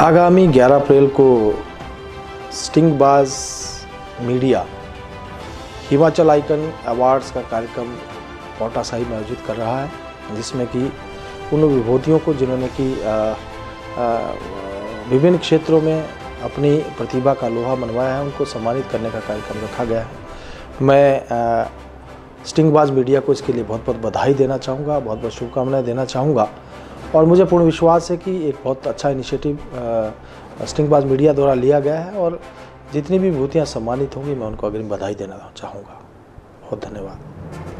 आगामी 11 अप्रैल को स्टिंगबाज मीडिया हिमाचल आइकन अवार्ड्स का कार्यक्रम कोटा साहिब में आयोजित कर रहा है, जिसमें कि उन विभूतियों को जिन्होंने कि विभिन्न क्षेत्रों में अपनी प्रतिभा का लोहा मनवाया है, उनको सम्मानित करने का कार्यक्रम रखा गया है। मैं स्टिंगबाज मीडिया को इसके लिए बहुत बहुत बधाई देना चाहूँगा बहुत बहुत शुभकामनाएँ देना चाहूँगा। और मुझे पूर्ण विश्वास है कि एक बहुत अच्छा इनिशिएटिव स्टिंगबाज मीडिया द्वारा लिया गया है और जितनी भी विभूतियाँ सम्मानित होंगी, मैं उनको अग्रिम बधाई देना चाहूँगा। बहुत धन्यवाद।